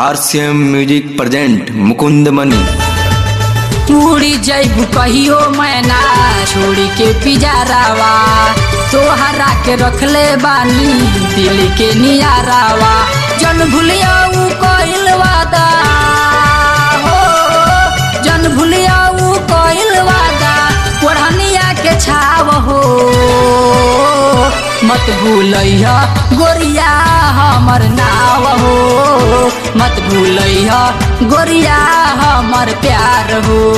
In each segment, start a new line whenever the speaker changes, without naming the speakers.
RCM music present Mukund Mani.
पूरी जय कहियो मैना, छोड़ी के पिजारावा तोहरा के रखले बानी, दिल के नियारावा। जन भूलिया कइल वादा मत भूलैया, गोरिया, हमर नाव हो। मत भूलैया, गोरिया, हमर प्यार हो।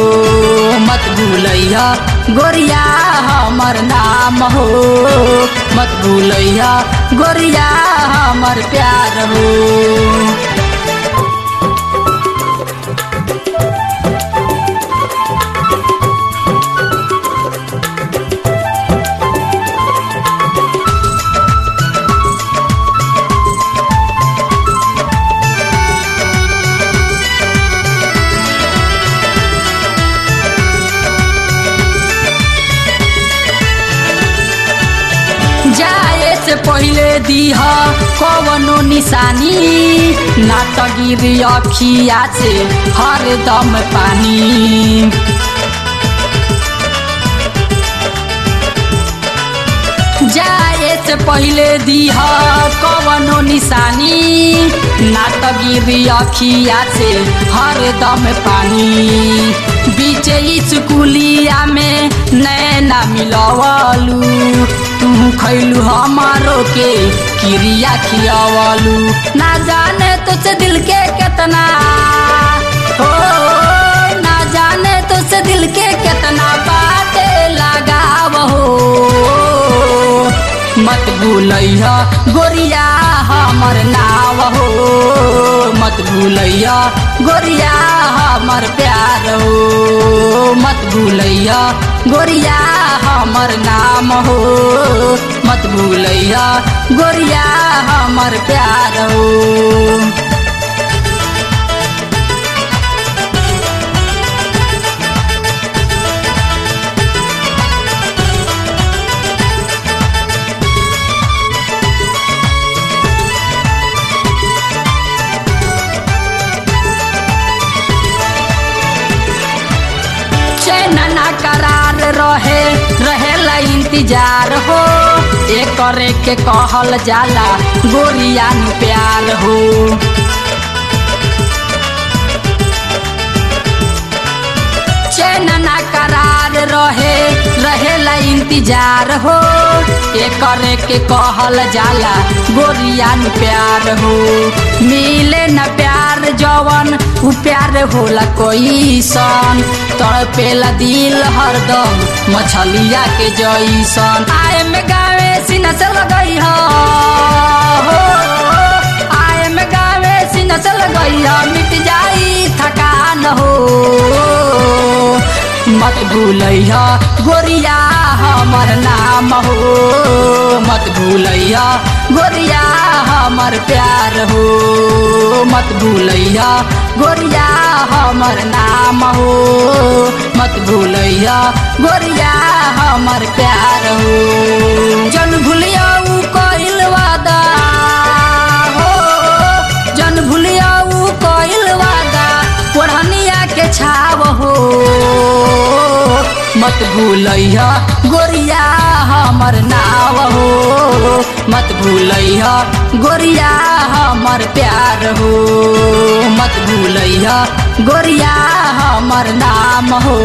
मत भूलैया, गोरिया, हमर नाम हो। मत भूलैया, गोरिया, हमर प्यार हो। से पहले दीह, कवनो निशानी। ना त गिरी अखिया से हर दम पानी। जाए से पहले दीह निशानी ना त गिरी अखिया से हरदम पानी। बीचे स्कूलिया में नैना मिलवलू तू खैलू हमारो के क्रिया खियावलू। ना जाने तुझसे दिल के कितना हो ना जाने तुझसे दिल के कितना। भूलैया, गोरिया, हमर नाव हो। मत भूलैया, गोरिया, हमर प्यार हो। मत भूलैया, गोरिया, हमर नाम हो। मत भूलैया, गोरिया, हमर प्यार हो। रहे रहेला इंतज़ार हो। एक करे के कहल जाला गोरिया प्यार हो। चैन करार रहे रहेला इंतज़ार हो। एक करे के कहल जाला गोरिया प्यार हो। मिले न प्यार जवन, उ प्यार होला कोई सन। तड़पेला दिल हरदम मछलिया के जैसन। आए में गावे सीना से लगई हो। आए में गावे सीना से लगई हो। मिट जाई, थकान हो। मत भूलैया गोरिया हमर नाम हो। मत भूलैया गोरिया हमर प्यार हो। मत भूलैया गोरिया हमर नाम हो। मत भूलैया, गोरिया, हमार प्यार हो। जन भूलिया ऊ कइल वादा। हो, जन भूलिया ऊ कइल वादा। ओढ़निया के छाव हो। मत भूलैया, गोरिया, हमर नाव हो। मत भूलैया, गोरिया, हमार प्यार हो। मत भूलैया गोरिया हमर नाम हो।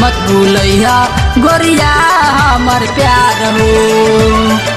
मत भूलैया गोरिया हमर प्यार हो।